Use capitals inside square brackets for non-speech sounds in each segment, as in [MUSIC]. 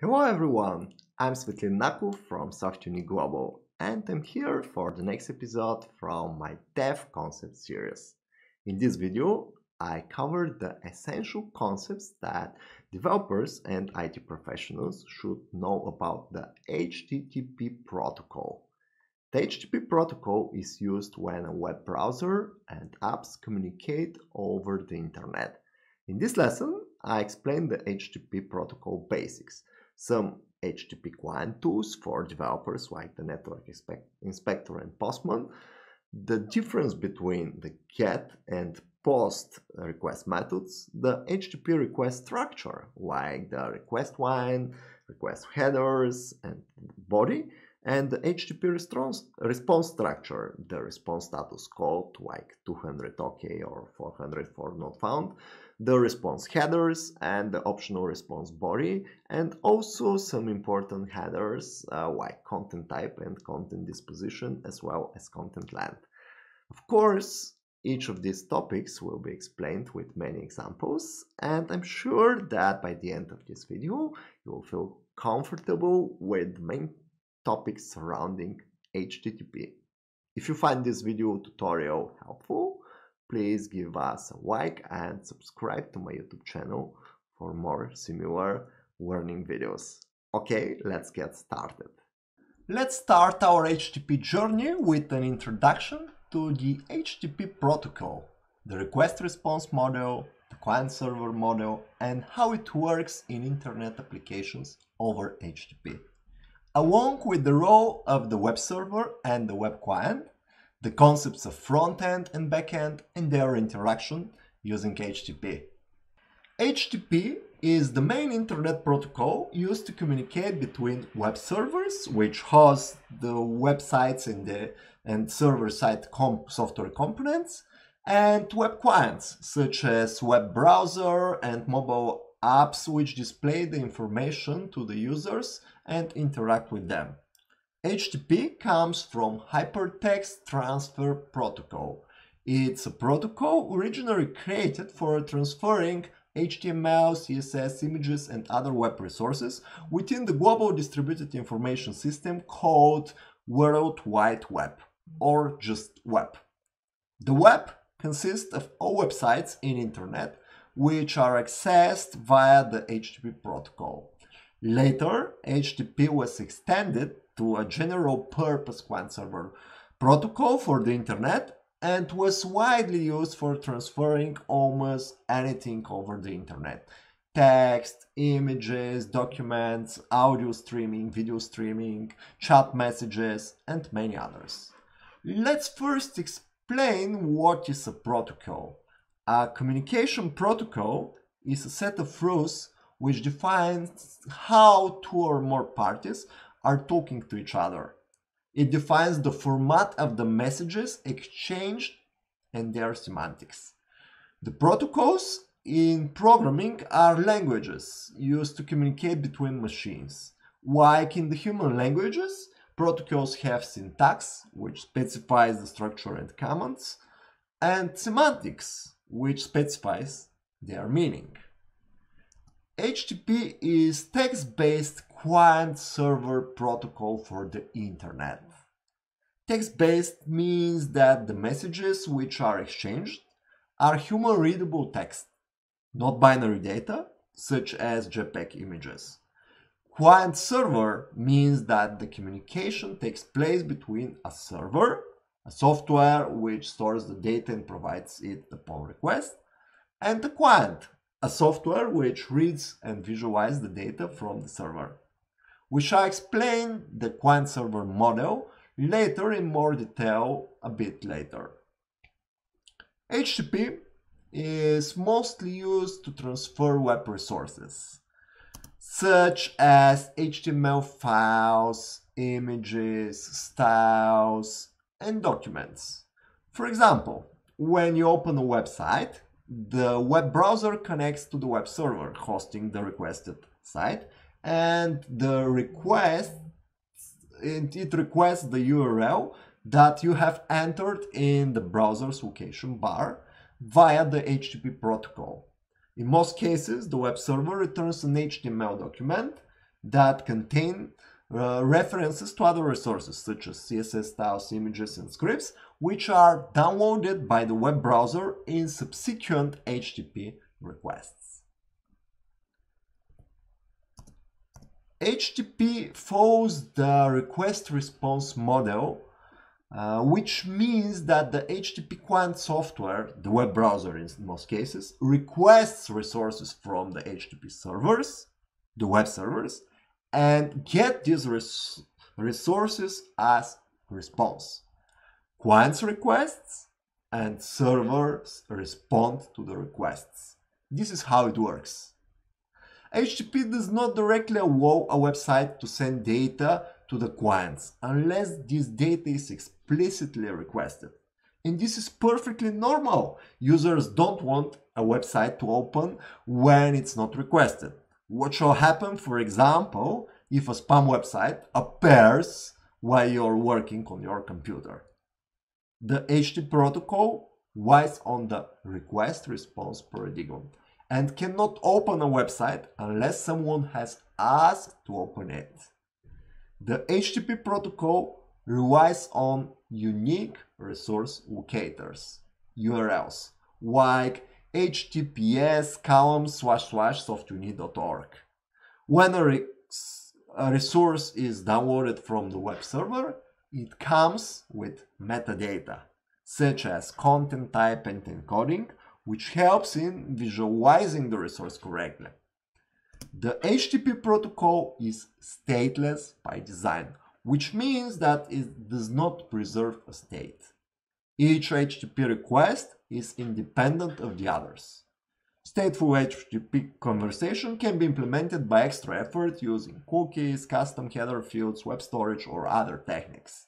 Hello everyone, I'm Svetlin Nakov from SoftUni Global and I'm here for the next episode from my Dev Concept series. In this video, I cover the essential concepts that developers and IT professionals should know about the HTTP protocol. The HTTP protocol is used when a web browser and apps communicate over the internet. In this lesson, I explain the HTTP protocol basics some HTTP client tools for developers like the Network Inspector and Postman, the difference between the GET and POST request methods, the HTTP request structure like the request line, request headers, and body, and the HTTP response, response structure, the response status code like 200 OK or 404 not found, the response headers and the optional response body, and also some important headers uh, like content type and content disposition, as well as content length. Of course, each of these topics will be explained with many examples, and I'm sure that by the end of this video, you will feel comfortable with the main topics surrounding HTTP. If you find this video tutorial helpful, please give us a like and subscribe to my YouTube channel for more similar learning videos. Okay, let's get started. Let's start our HTTP journey with an introduction to the HTTP protocol, the request response model, the client server model, and how it works in internet applications over HTTP. Along with the role of the web server and the web client, the concepts of front-end and back-end and their interaction using HTTP. HTTP is the main internet protocol used to communicate between web servers, which host the websites and the and server-side comp software components, and web clients, such as web browser and mobile apps which display the information to the users and interact with them. HTTP comes from Hypertext Transfer Protocol. It's a protocol originally created for transferring HTML, CSS, images, and other web resources within the global distributed information system called World Wide Web, or just web. The web consists of all websites in internet which are accessed via the HTTP protocol. Later, HTTP was extended to a general purpose client server protocol for the internet and was widely used for transferring almost anything over the internet. Text, images, documents, audio streaming, video streaming, chat messages, and many others. Let's first explain what is a protocol. A communication protocol is a set of rules which defines how two or more parties are talking to each other. It defines the format of the messages exchanged and their semantics. The protocols in programming are languages used to communicate between machines. Like in the human languages, protocols have syntax, which specifies the structure and commands, and semantics, which specifies their meaning. HTTP is text-based client-server protocol for the internet. Text-based means that the messages which are exchanged are human-readable text, not binary data, such as JPEG images. Client-server means that the communication takes place between a server, a software which stores the data and provides it upon request, and the client, a software which reads and visualizes the data from the server. We shall explain the client-server model later in more detail a bit later. HTTP is mostly used to transfer web resources, such as HTML files, images, styles, and documents. For example, when you open a website, the web browser connects to the web server hosting the requested site and the request it, requests the URL that you have entered in the browser's location bar via the HTTP protocol. In most cases, the web server returns an HTML document that contains uh, references to other resources such as CSS styles, images, and scripts, which are downloaded by the web browser in subsequent HTTP requests. HTTP follows the request response model uh, which means that the HTTP client software, the web browser in most cases, requests resources from the HTTP servers, the web servers, and get these res resources as response. Clients requests and servers respond to the requests. This is how it works. HTTP does not directly allow a website to send data to the clients unless this data is explicitly requested. And this is perfectly normal. Users don't want a website to open when it's not requested. What shall happen, for example, if a spam website appears while you're working on your computer? The HTTP protocol relies on the request response paradigm and cannot open a website unless someone has asked to open it. The HTTP protocol relies on unique resource locators, URLs, like https column slash slash softuni.org. When a, re a resource is downloaded from the web server, it comes with metadata, such as content type and encoding, which helps in visualizing the resource correctly. The HTTP protocol is stateless by design, which means that it does not preserve a state. Each HTTP request is independent of the others. Stateful HTTP conversation can be implemented by extra effort using cookies, custom header fields, web storage, or other techniques.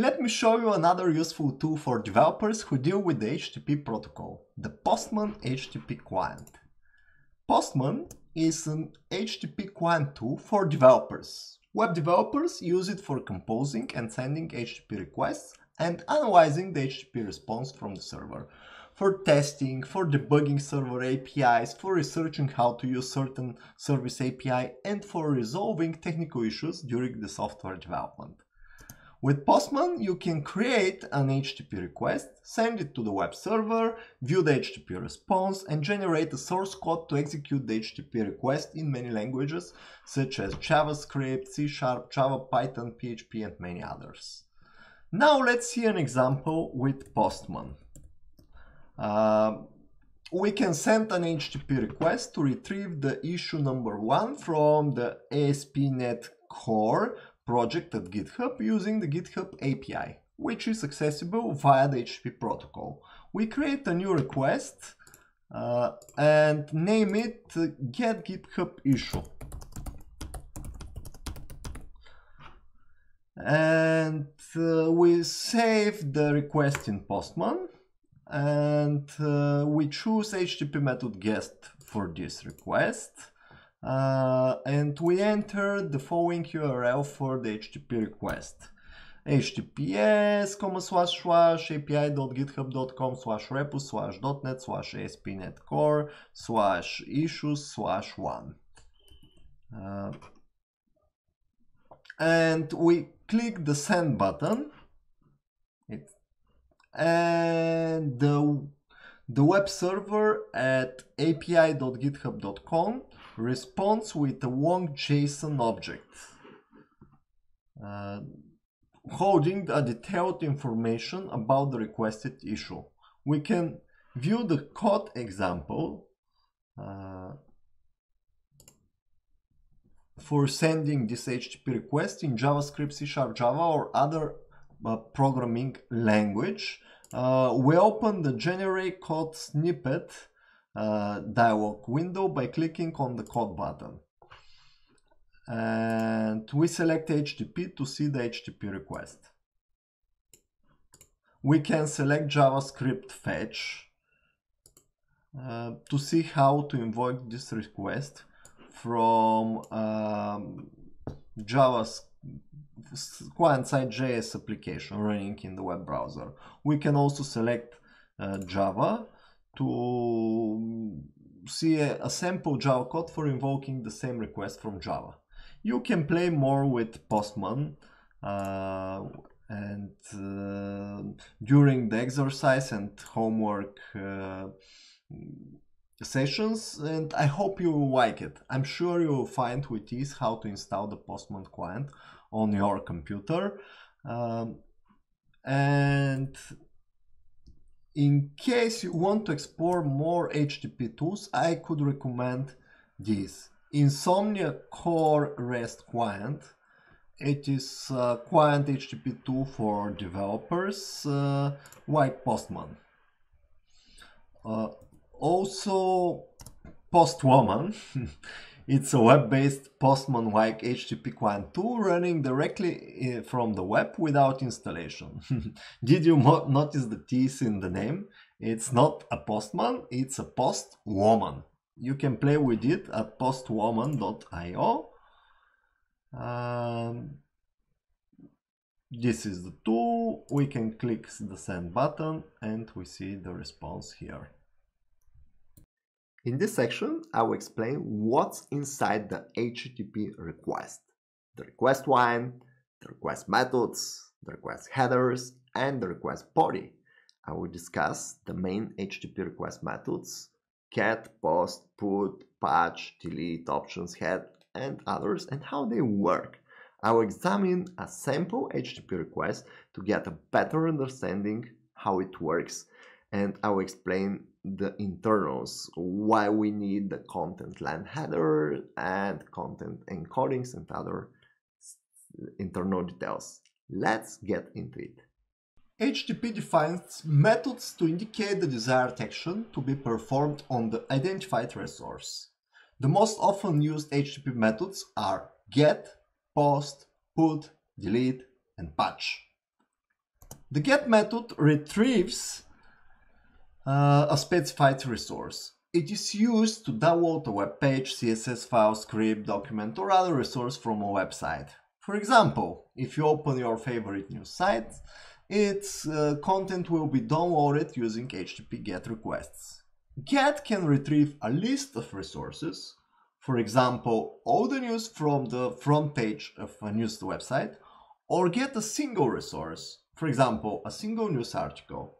Let me show you another useful tool for developers who deal with the HTTP protocol, the Postman HTTP client. Postman is an HTTP client tool for developers. Web developers use it for composing and sending HTTP requests and analyzing the HTTP response from the server. For testing, for debugging server APIs, for researching how to use certain service API, and for resolving technical issues during the software development. With Postman, you can create an HTTP request, send it to the web server, view the HTTP response, and generate a source code to execute the HTTP request in many languages, such as JavaScript, C Sharp, Java, Python, PHP, and many others. Now let's see an example with Postman. Uh, we can send an HTTP request to retrieve the issue number one from the ASP.NET Core project at GitHub using the GitHub API, which is accessible via the HTTP protocol. We create a new request uh, and name it get GitHub issue. And uh, we save the request in Postman and uh, we choose HTTP method GET for this request uh, and we enter the following URL for the HTTP request. Https comma slash slash api.github.com slash repo slash .net slash ASP.NET Core slash issues slash one. Uh, and we click the send button. It, and the, the web server at api.github.com responds with a long JSON object uh, holding a detailed information about the requested issue. We can view the code example uh, for sending this HTTP request in JavaScript, C Sharp, Java or other uh, programming language. Uh, we open the generate code snippet uh, dialog window by clicking on the code button. And we select HTTP to see the HTTP request. We can select JavaScript fetch uh, to see how to invoke this request from um, Java's client-side JS application running in the web browser. We can also select uh, Java to see a, a sample Java code for invoking the same request from Java. You can play more with Postman uh, and uh, during the exercise and homework uh, sessions and I hope you will like it. I'm sure you will find with ease how to install the Postman client on your computer. Um, and in case you want to explore more HTTP tools, I could recommend this. Insomnia Core REST Client. It is a client HTTP tool for developers uh, like Postman. Uh, also, Postwoman. [LAUGHS] it's a web-based Postman-like HTTP client tool running directly eh, from the web without installation. [LAUGHS] Did you notice the T's in the name? It's not a Postman, it's a Postwoman. You can play with it at postwoman.io. Um, this is the tool. We can click the send button and we see the response here. In this section, I will explain what's inside the HTTP request. The request line, the request methods, the request headers, and the request body. I will discuss the main HTTP request methods, get, post, put, patch, delete, options, head, and others, and how they work. I will examine a sample HTTP request to get a better understanding how it works, and I will explain the internals, why we need the content line header and content encodings and other internal details. Let's get into it. HTTP defines methods to indicate the desired action to be performed on the identified resource. The most often used HTTP methods are get, post, put, delete, and patch. The get method retrieves uh, a specified resource. It is used to download a web page, CSS file, script, document or other resource from a website. For example, if you open your favorite news site, its uh, content will be downloaded using HTTP GET requests. GET can retrieve a list of resources, for example, all the news from the front page of a news website, or get a single resource, for example, a single news article.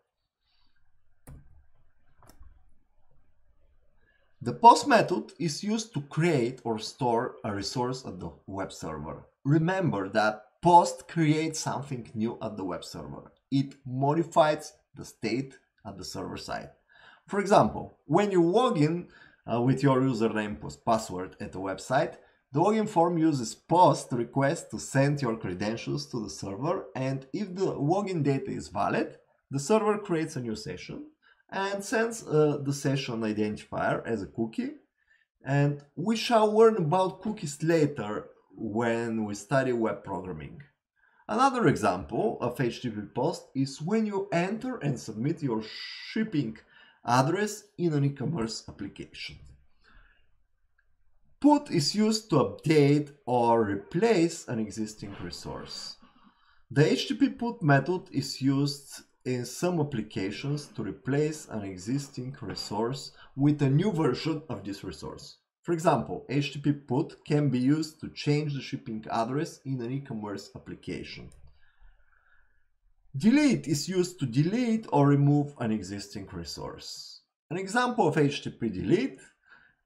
The post method is used to create or store a resource at the web server. Remember that post creates something new at the web server. It modifies the state at the server side. For example, when you log in uh, with your username plus password at a website, the login form uses post request to send your credentials to the server and if the login data is valid, the server creates a new session and sends uh, the session identifier as a cookie. And we shall learn about cookies later when we study web programming. Another example of HTTP post is when you enter and submit your shipping address in an e-commerce application. Put is used to update or replace an existing resource. The HTTP put method is used in some applications to replace an existing resource with a new version of this resource. For example, HTTP put can be used to change the shipping address in an e-commerce application. Delete is used to delete or remove an existing resource. An example of HTTP delete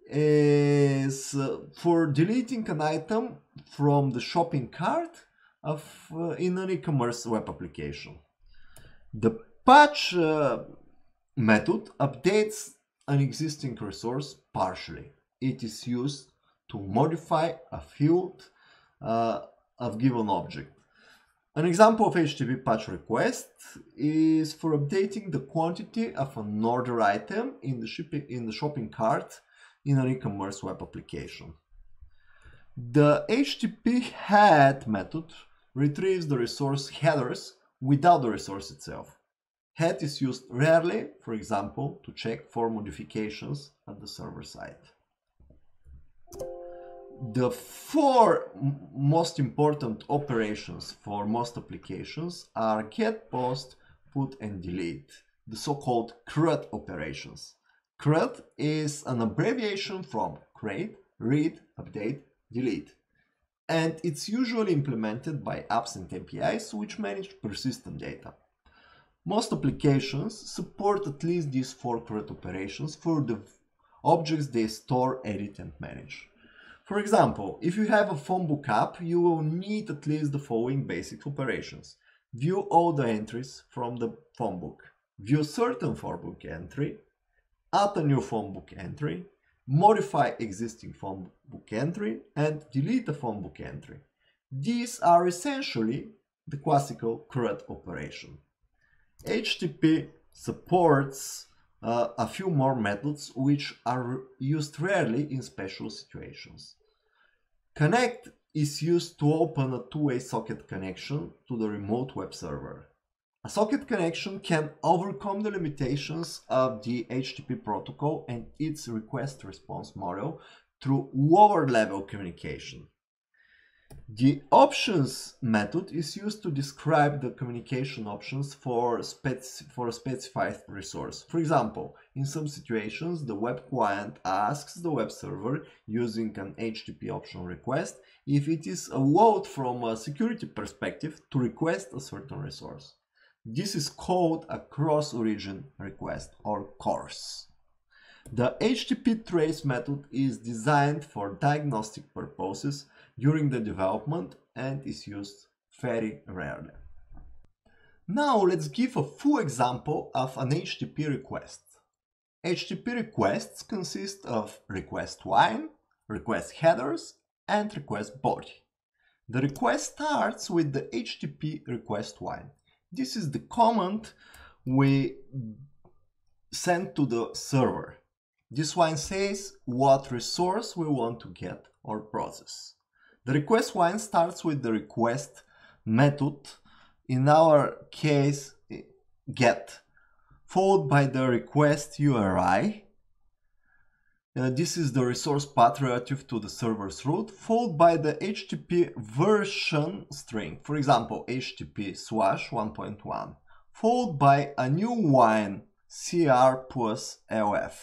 is uh, for deleting an item from the shopping cart of, uh, in an e-commerce web application. The patch uh, method updates an existing resource partially. It is used to modify a field uh, of given object. An example of HTTP patch request is for updating the quantity of an order item in the, shipping, in the shopping cart in an e-commerce web application. The HTTP head method retrieves the resource headers without the resource itself. Head is used rarely, for example, to check for modifications at the server side. The four most important operations for most applications are get, post, put and delete, the so-called CRUD operations. CRUD is an abbreviation from create, read, update, delete. And it's usually implemented by apps and APIs which manage persistent data. Most applications support at least these four CRUD operations for the objects they store, edit and manage. For example, if you have a phone book app, you will need at least the following basic operations. View all the entries from the phone book. View certain phone book entry. Add a new phone book entry. Modify existing phone book entry and delete the phone book entry. These are essentially the classical CRUD operation. HTTP supports uh, a few more methods which are used rarely in special situations. Connect is used to open a two-way socket connection to the remote web server. A socket connection can overcome the limitations of the HTTP protocol and its request response model through lower level communication. The options method is used to describe the communication options for, for a specified resource. For example, in some situations, the web client asks the web server using an HTTP option request if it is allowed from a security perspective to request a certain resource. This is called a cross-origin request or CORS. The HTTP trace method is designed for diagnostic purposes during the development and is used very rarely. Now let's give a full example of an HTTP request. HTTP requests consist of request line, request headers, and request body. The request starts with the HTTP request line. This is the command we send to the server. This one says what resource we want to get or process. The request one starts with the request method, in our case get, followed by the request URI. Uh, this is the resource path relative to the server's root, followed by the HTTP version string, for example, HTTP slash 1.1, followed by a new line CR plus LF.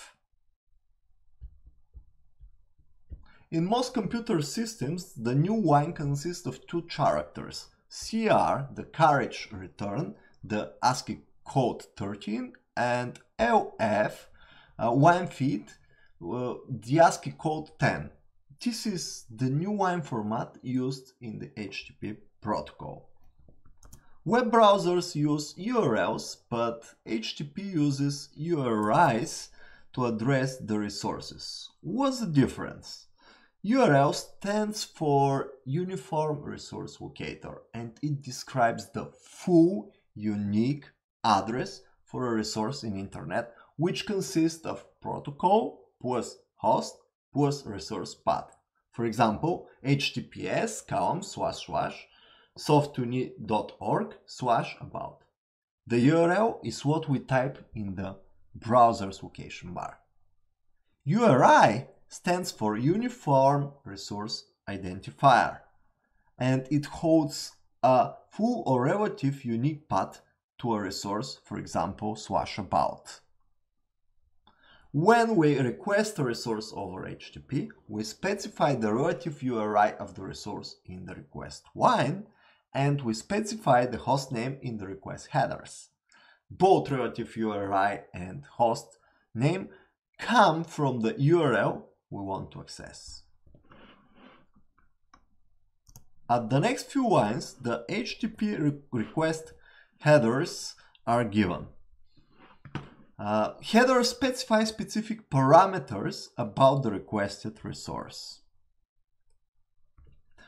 In most computer systems, the new line consists of two characters, CR, the carriage return, the ASCII code 13, and LF, uh, feed, the ASCII code 10. This is the new line format used in the HTTP protocol. Web browsers use URLs, but HTTP uses URIs to address the resources. What's the difference? URL stands for Uniform Resource Locator and it describes the full unique address for a resource in internet which consists of protocol plus host plus resource path. For example, https column slash slash softuni.org slash about. The URL is what we type in the browser's location bar. URI stands for Uniform Resource Identifier, and it holds a full or relative unique path to a resource, for example, slash about. When we request a resource over HTTP, we specify the relative URI of the resource in the request line, and we specify the host name in the request headers. Both relative URI and host name come from the URL we want to access. At the next few lines, the HTTP re request headers are given. Uh, headers specify specific parameters about the requested resource.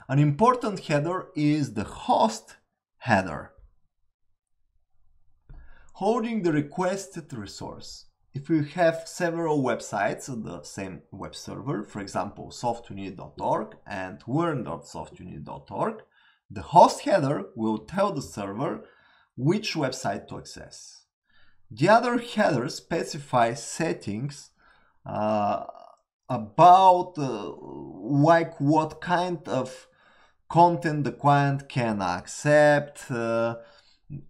An important header is the host header, holding the requested resource. If we have several websites on the same web server, for example, softuni.org and learn.softuni.org, the host header will tell the server which website to access. The other header specifies settings uh, about uh, like what kind of content the client can accept, uh,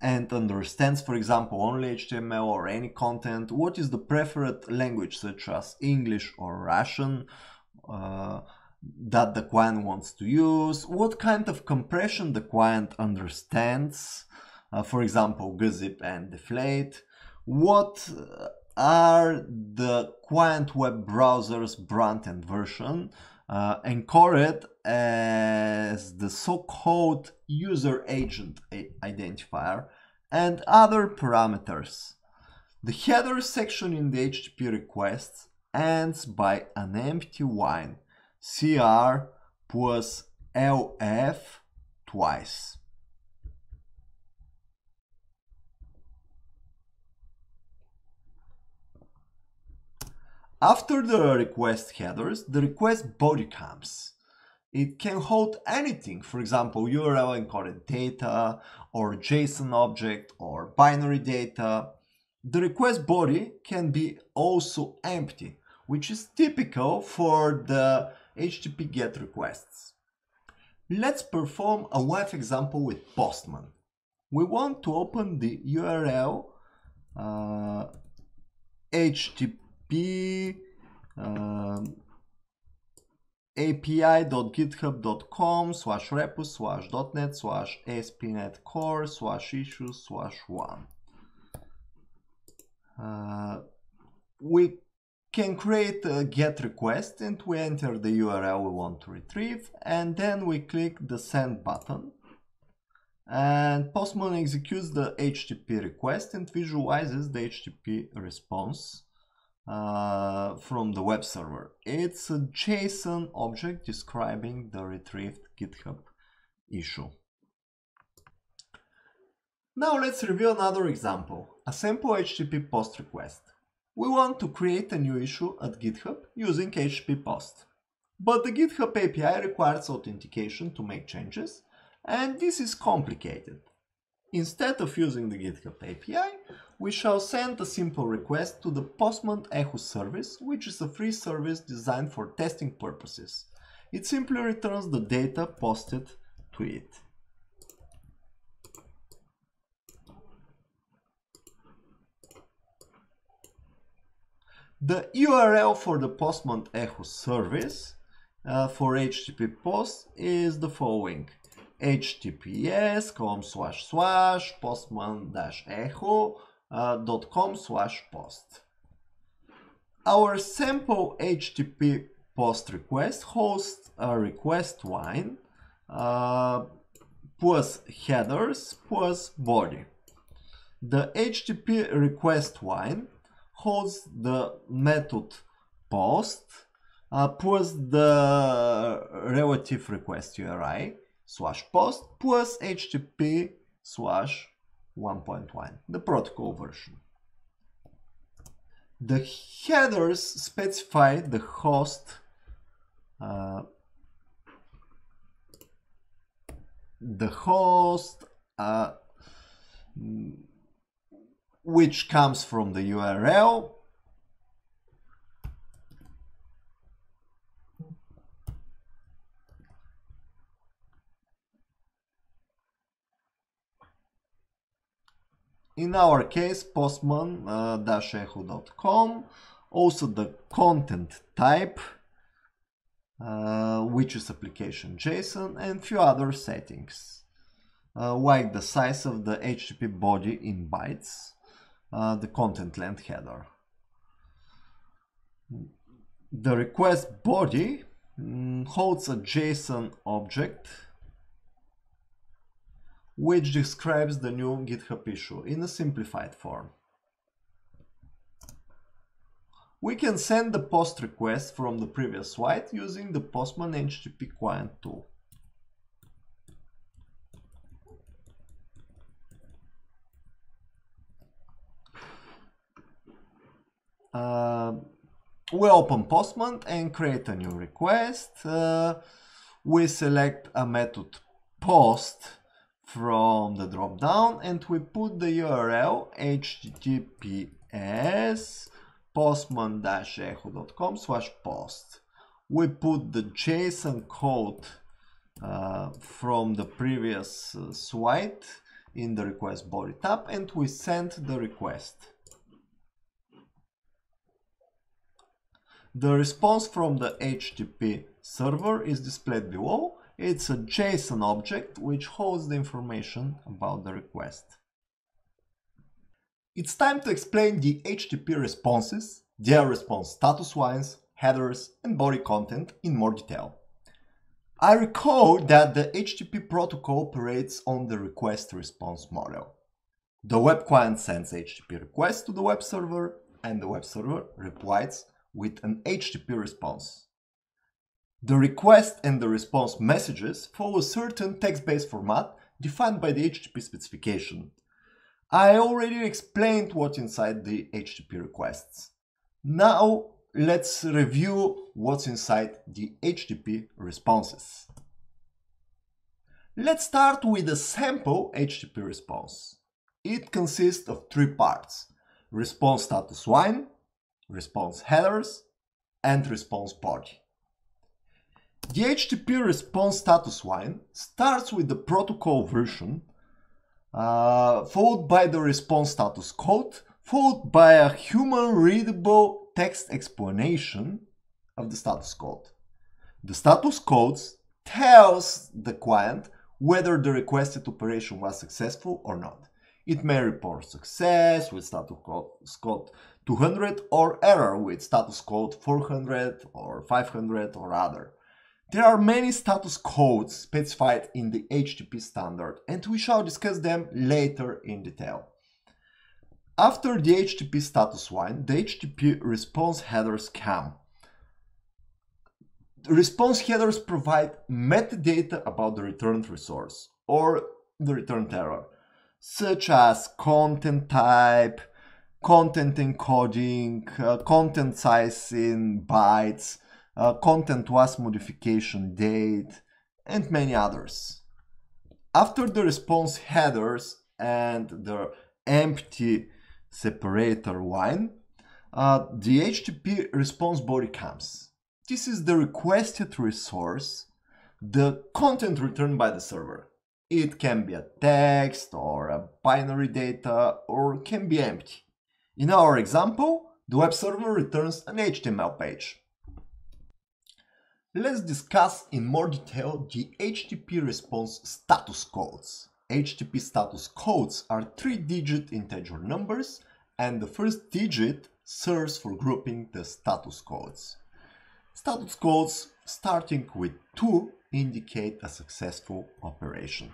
and understands, for example, only HTML or any content, what is the preferred language such as English or Russian uh, that the client wants to use, what kind of compression the client understands, uh, for example, gzip and deflate, what are the client web browser's brand and version, uh, encoded as the so-called user agent identifier and other parameters. The header section in the HTTP request ends by an empty line cr plus lf twice. After the request headers, the request body comes. It can hold anything, for example, URL encoded data, or JSON object, or binary data. The request body can be also empty, which is typical for the HTTP GET requests. Let's perform a live example with Postman. We want to open the URL uh, HTTP p um, api.github.com slash repo slash .net slash ASP.NET Core slash issues slash one. Uh, we can create a get request and we enter the URL we want to retrieve and then we click the send button and Postman executes the HTTP request and visualizes the HTTP response uh, from the web server. It's a JSON object describing the retrieved GitHub issue. Now let's review another example, a simple HTTP post request. We want to create a new issue at GitHub using HTTP post. But the GitHub API requires authentication to make changes, and this is complicated. Instead of using the GitHub API, we shall send a simple request to the Postman Echo service, which is a free service designed for testing purposes. It simply returns the data posted to it. The URL for the Postman Echo service uh, for HTTP post is the following https com slash slash postman dash echo uh, dot com slash post. Our sample HTTP post request hosts a request line uh, plus headers plus body. The HTTP request line holds the method post uh, plus the relative request URI slash post plus HTTP slash 1.1, the protocol version. The headers specify the host uh, the host uh, which comes from the URL in our case postman-echo.com uh, also the content type uh, which is application JSON and few other settings uh, like the size of the HTTP body in bytes uh, the content length header. The request body mm, holds a JSON object which describes the new GitHub issue in a simplified form. We can send the post request from the previous slide using the Postman HTTP client tool. Uh, we open Postman and create a new request. Uh, we select a method post from the drop down and we put the URL https postman-echo.com slash post. We put the JSON code uh, from the previous uh, slide in the request body tab and we send the request. The response from the HTTP server is displayed below. It's a JSON object which holds the information about the request. It's time to explain the HTTP responses, their response status lines, headers, and body content in more detail. I recall that the HTTP protocol operates on the request response model. The web client sends HTTP request to the web server and the web server replies with an HTTP response. The request and the response messages follow a certain text-based format defined by the HTTP specification. I already explained what's inside the HTTP requests. Now let's review what's inside the HTTP responses. Let's start with a sample HTTP response. It consists of three parts, response status line, response headers, and response body. The HTTP response status line starts with the protocol version, uh, followed by the response status code, followed by a human readable text explanation of the status code. The status code tells the client whether the requested operation was successful or not. It may report success with status code 200 or error with status code 400 or 500 or other. There are many status codes specified in the HTTP standard and we shall discuss them later in detail. After the HTTP status line, the HTTP response headers come. The response headers provide metadata about the returned resource or the returned error such as content type, content encoding, uh, content size in bytes, uh, content was modification date, and many others. After the response headers and the empty separator line, uh, the HTTP response body comes. This is the requested resource, the content returned by the server. It can be a text or a binary data or can be empty. In our example, the web server returns an HTML page. Let's discuss in more detail the HTTP response status codes. HTTP status codes are three-digit integer numbers and the first digit serves for grouping the status codes. Status codes starting with 2 indicate a successful operation.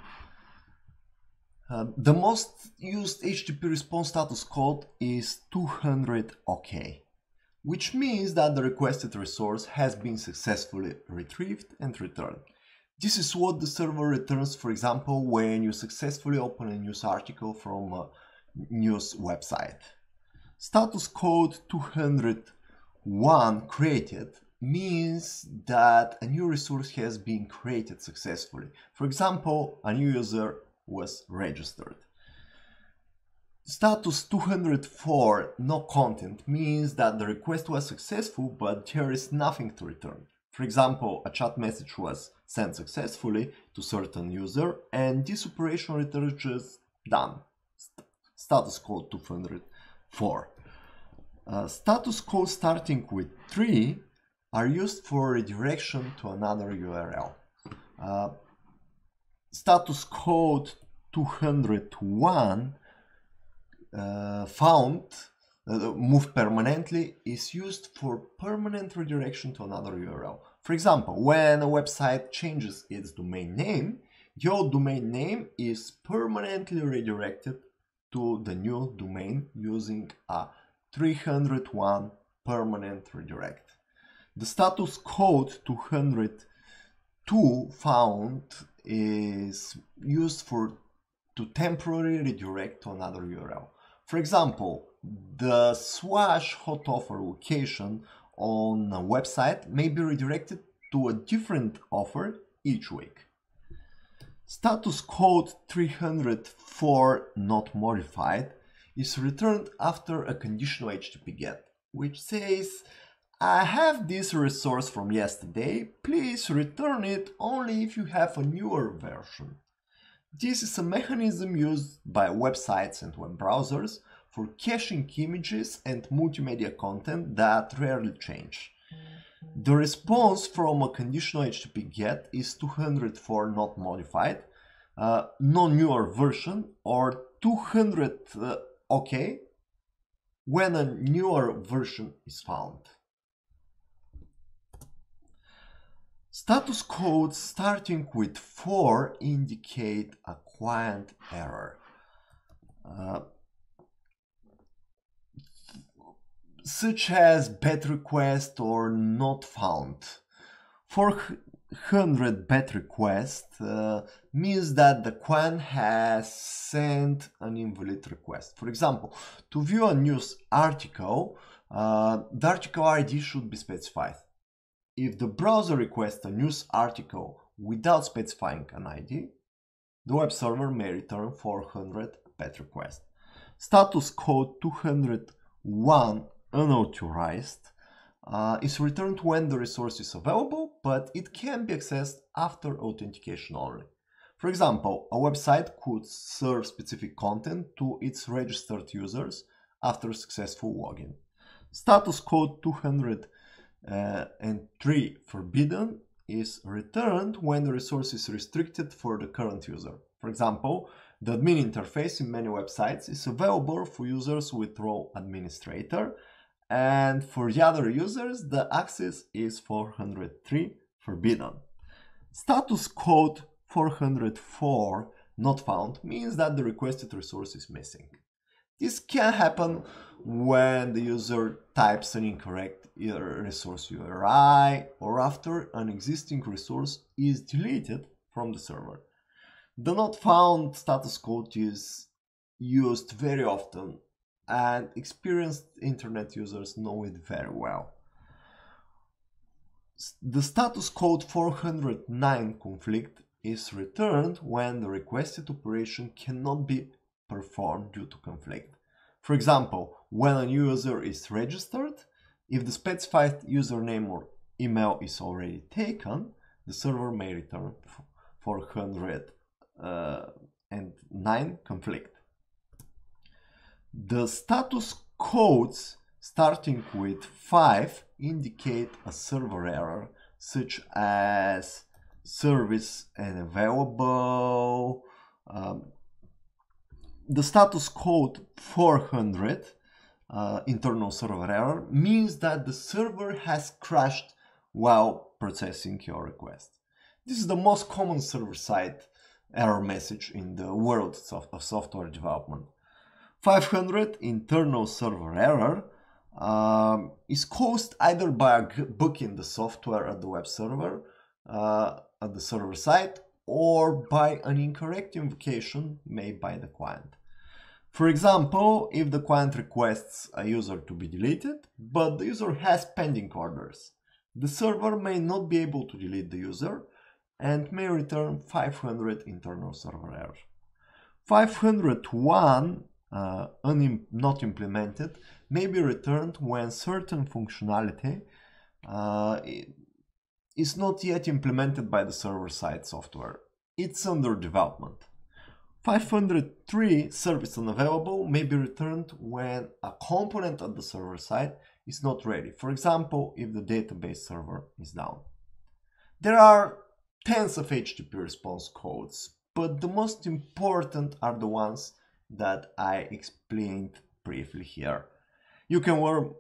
Uh, the most used HTTP response status code is 200 OK, which means that the requested resource has been successfully retrieved and returned. This is what the server returns, for example, when you successfully open a news article from a news website. Status code 201 created means that a new resource has been created successfully. For example, a new user was registered. Status 204 no content means that the request was successful but there is nothing to return. For example, a chat message was sent successfully to certain user and this operation returns just done. Status code 204. Uh, status code starting with 3 are used for redirection to another URL. Uh, status code 201 uh, found uh, move permanently is used for permanent redirection to another URL. For example, when a website changes its domain name, your domain name is permanently redirected to the new domain using a 301 permanent redirect. The status code 202 found is used for to temporarily redirect to another URL. For example, the slash hot offer location on a website may be redirected to a different offer each week. Status code 304 not modified is returned after a conditional HTTP GET, which says I have this resource from yesterday, please return it only if you have a newer version. This is a mechanism used by websites and web browsers for caching images and multimedia content that rarely change. The response from a conditional HTTP GET is 204 not modified, uh, no newer version, or 200 uh, OK when a newer version is found. Status codes starting with 4 indicate a client error. Uh, such as bad request or not found. 400 bad request uh, means that the client has sent an invalid request. For example, to view a news article, uh, the article ID should be specified. If the browser requests a news article without specifying an ID, the web server may return 400 bad request. Status code 201 unauthorized uh, is returned when the resource is available, but it can be accessed after authentication only. For example, a website could serve specific content to its registered users after successful login. Status code Uh, 203 forbidden is returned when the resource is restricted for the current user. For example, the admin interface in many websites is available for users with role administrator and for the other users the access is 403 forbidden. Status code 404 not found means that the requested resource is missing. This can happen when the user types an incorrect resource URI or after an existing resource is deleted from the server. The not found status code is used very often and experienced internet users know it very well. The status code 409 conflict is returned when the requested operation cannot be performed due to conflict. For example, when a new user is registered, if the specified username or email is already taken, the server may return 409 uh, conflict. The status codes starting with 5 indicate a server error such as service unavailable. Um, the status code 400 uh, internal server error means that the server has crashed while processing your request. This is the most common server-side error message in the world of software development. 500 internal server error um, is caused either by a bug in the software at the web server, uh, at the server side, or by an incorrect invocation made by the client. For example, if the client requests a user to be deleted, but the user has pending orders, the server may not be able to delete the user and may return 500 internal server error. 501 uh, not implemented may be returned when certain functionality uh, is not yet implemented by the server-side software. It's under development. 503 service unavailable may be returned when a component at the server side is not ready. For example, if the database server is down. There are tens of HTTP response codes, but the most important are the ones that I explained briefly here. You can learn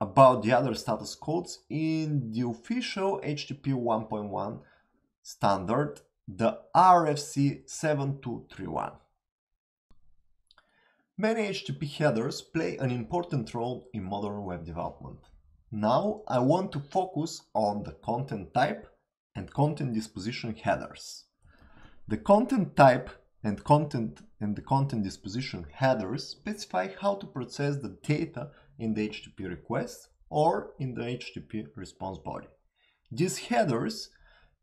about the other status codes in the official HTTP 1.1 standard, the RFC 7231. Many HTTP headers play an important role in modern web development. Now I want to focus on the content type and content disposition headers. The content type and content and the content disposition headers specify how to process the data in the HTTP request or in the HTTP response body. These headers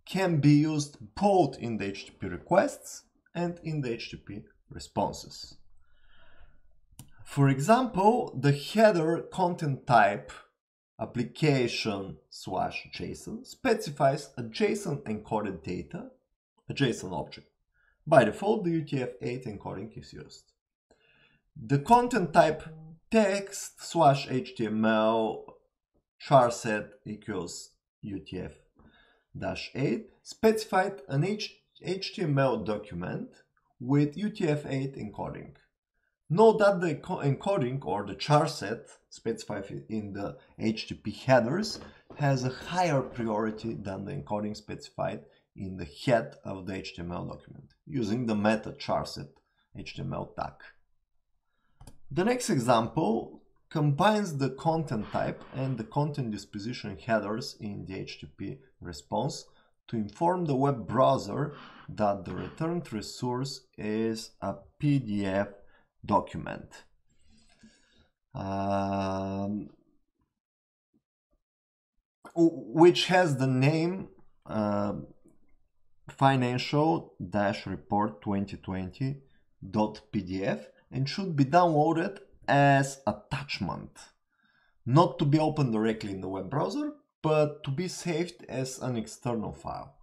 can be used both in the HTTP requests and in the HTTP responses. For example, the header content type application slash JSON specifies a JSON encoded data, a JSON object. By default, the UTF-8 encoding is used. The content type text slash HTML charset equals UTF-8 specified an H HTML document with UTF-8 encoding. Note that the encoding or the charset specified in the HTTP headers has a higher priority than the encoding specified in the head of the HTML document using the meta charset HTML tag. The next example combines the content type and the content disposition headers in the HTTP response to inform the web browser that the returned resource is a PDF document. Um, which has the name uh, financial-report 2020.pdf and should be downloaded as attachment, not to be opened directly in the web browser, but to be saved as an external file.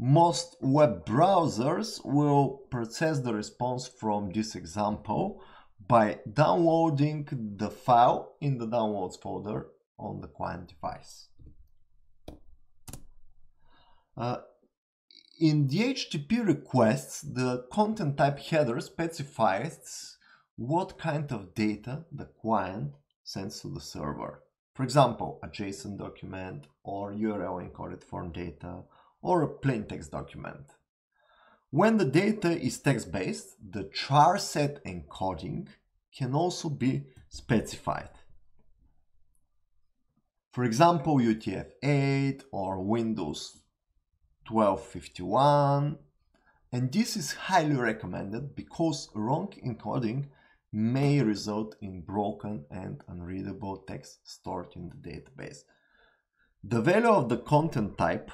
Most web browsers will process the response from this example by downloading the file in the downloads folder on the client device. Uh, in the HTTP requests, the content type header specifies what kind of data the client sends to the server. For example, a JSON document or URL encoded form data or a plain text document. When the data is text-based, the charset encoding can also be specified. For example, UTF-8 or Windows 1251 and this is highly recommended because wrong encoding may result in broken and unreadable text stored in the database. The value of the content type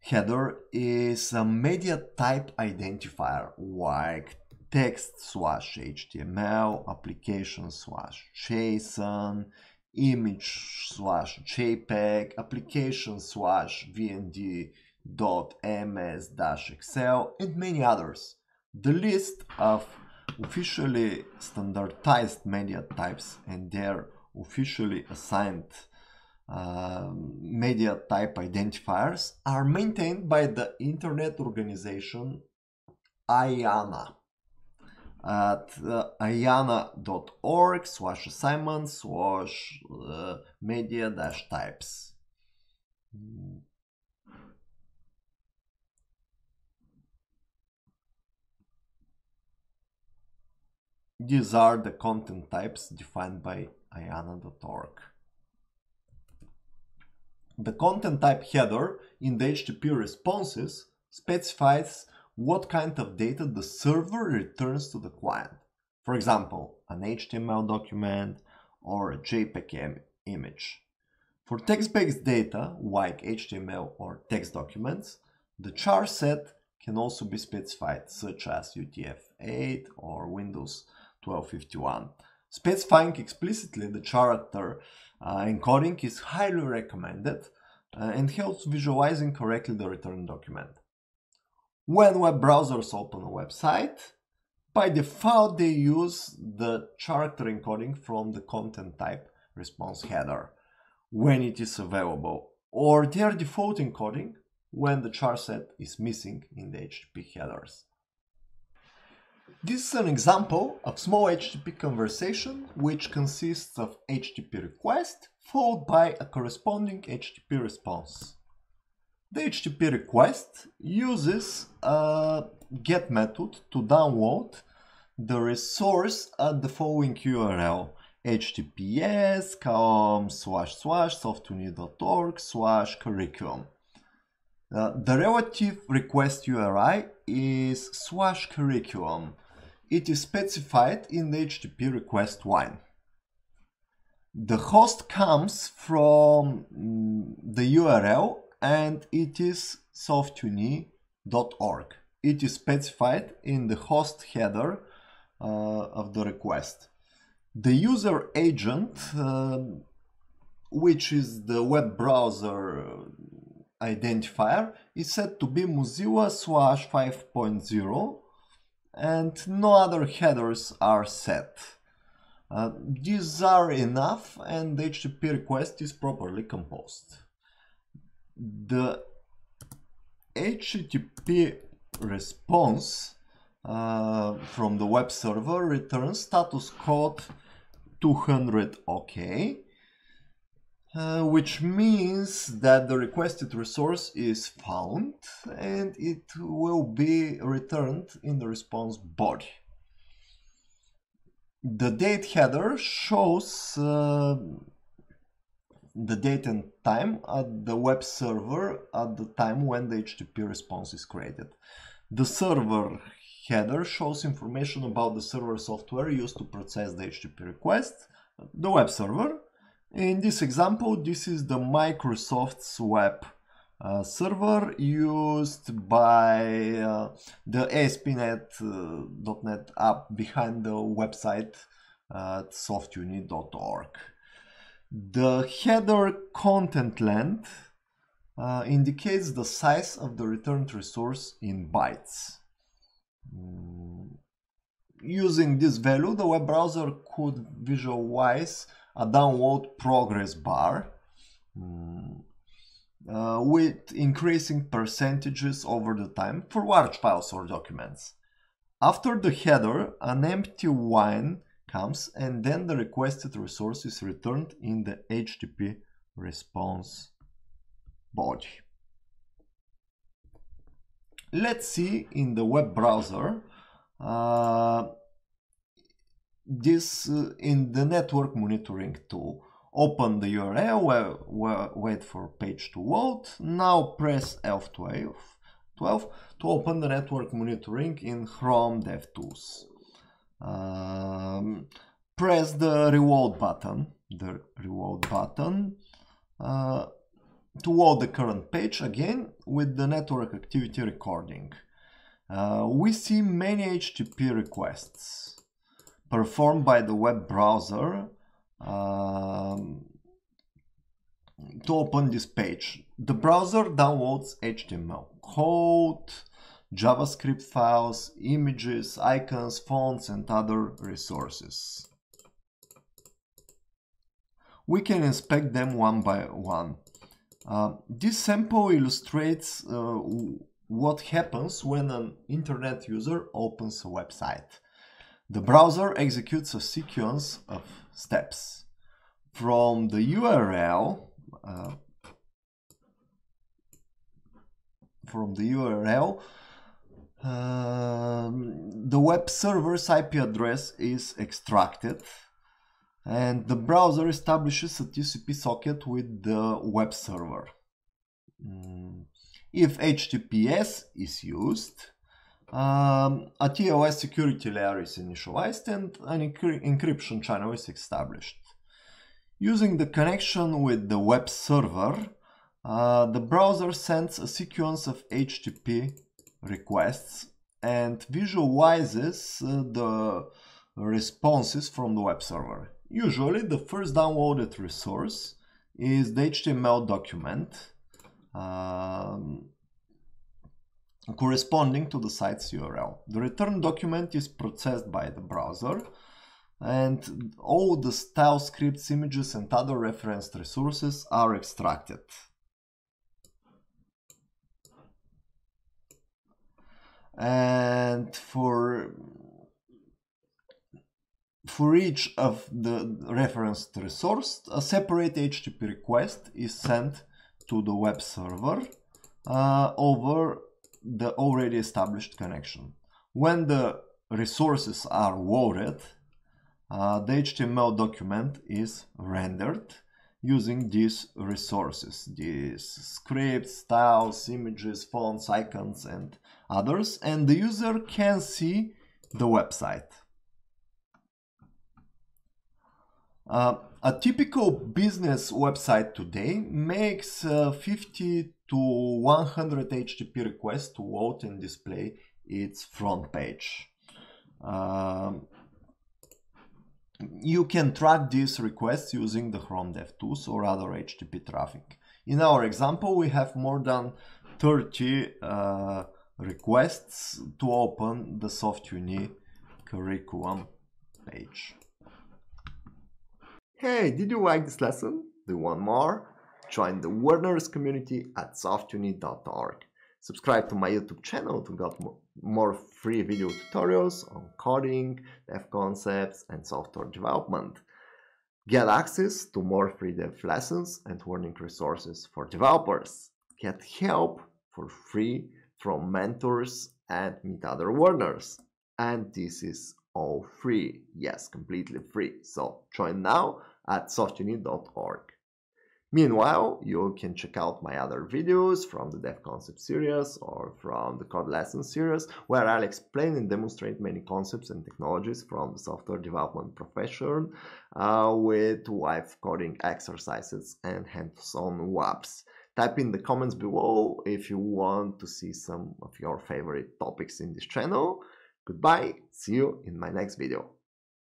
header is a media type identifier like text slash HTML, application slash JSON, image slash JPEG, application slash VND dot ms dash excel and many others. The list of officially standardized media types and their officially assigned uh, media type identifiers are maintained by the Internet organization IANA at uh, iana.org slash assignments slash uh, media dash types. These are the content types defined by iana.org. The content type header in the HTTP responses specifies what kind of data the server returns to the client. For example, an HTML document or a JPEG image. For text-based data, like HTML or text documents, the char set can also be specified, such as UTF-8 or Windows 1251. Specifying explicitly the character uh, encoding is highly recommended uh, and helps visualizing correctly the return document. When web browsers open a website, by default they use the character encoding from the content type response header when it is available, or their default encoding when the char set is missing in the HTTP headers. This is an example of small HTTP conversation which consists of HTTP request followed by a corresponding HTTP response. The HTTP request uses a get method to download the resource at the following URL https column slash slash softuni.org slash curriculum. Uh, the relative request URI is slash curriculum. It is specified in the HTTP request line. The host comes from mm, the URL and it is softuni.org. It is specified in the host header uh, of the request. The user agent, uh, which is the web browser identifier is set to be Mozilla slash 5.0 and no other headers are set. Uh, these are enough and the HTTP request is properly composed. The HTTP response uh, from the web server returns status code 200 OK uh, which means that the requested resource is found and it will be returned in the response body. The date header shows uh, the date and time at the web server at the time when the HTTP response is created. The server header shows information about the server software used to process the HTTP request, the web server, in this example, this is the Microsoft's web uh, server used by uh, the ASP.NET uh, app behind the website at softuni.org. The header content length uh, indicates the size of the returned resource in bytes. Mm. Using this value, the web browser could visualize a download progress bar mm, uh, with increasing percentages over the time for large files or documents. After the header, an empty line comes and then the requested resource is returned in the HTTP response body. Let's see in the web browser uh, this uh, in the network monitoring tool. Open the URL, where, where, wait for page to load. Now press F12 12 to open the network monitoring in Chrome DevTools. Um, press the reload button, the reload button, uh, to load the current page again with the network activity recording. Uh, we see many HTTP requests performed by the web browser um, to open this page. The browser downloads HTML code, JavaScript files, images, icons, fonts, and other resources. We can inspect them one by one. Uh, this sample illustrates uh, what happens when an internet user opens a website. The browser executes a sequence of steps. From the URL, uh, from the URL, um, the web server's IP address is extracted and the browser establishes a TCP socket with the web server. Mm. If HTTPS is used, um, a TLS security layer is initialized and an encryption channel is established. Using the connection with the web server, uh, the browser sends a sequence of HTTP requests and visualizes uh, the responses from the web server. Usually the first downloaded resource is the HTML document um, corresponding to the site's URL. The return document is processed by the browser and all the style scripts, images and other referenced resources are extracted. And for for each of the referenced resource, a separate HTTP request is sent to the web server uh, over the already established connection. When the resources are loaded, uh, the HTML document is rendered using these resources, these scripts, styles, images, fonts, icons, and others, and the user can see the website. Uh, a typical business website today makes uh, 50 to 100 HTTP requests to load and display its front page. Um, you can track these requests using the Chrome DevTools or other HTTP traffic. In our example, we have more than 30 uh, requests to open the SoftUni curriculum page. Hey, did you like this lesson? Do want more? Join the Learners community at softuni.org. Subscribe to my YouTube channel to get more free video tutorials on coding, dev concepts, and software development. Get access to more free dev lessons and learning resources for developers. Get help for free from mentors and meet other learners. And this is all free. Yes, completely free. So join now at softuni.org. Meanwhile, you can check out my other videos from the Dev Concept series or from the Code Lesson series, where I'll explain and demonstrate many concepts and technologies from the software development profession uh, with live coding exercises and hands-on labs. Type in the comments below if you want to see some of your favorite topics in this channel. Goodbye, see you in my next video.